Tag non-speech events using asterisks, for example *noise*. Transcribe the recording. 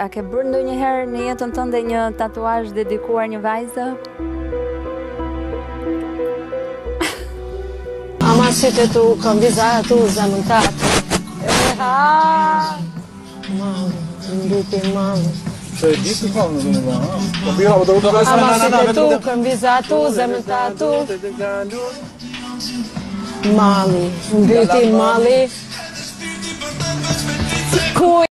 A ke bërë ndo njëherë në jetën tënde një tatuash dedikuar një vajzë? *laughs* Ama si të tu kam vizat të u zemën të atë. Eha! Mamë, të e në dhënë ma, ha? Po bira, po të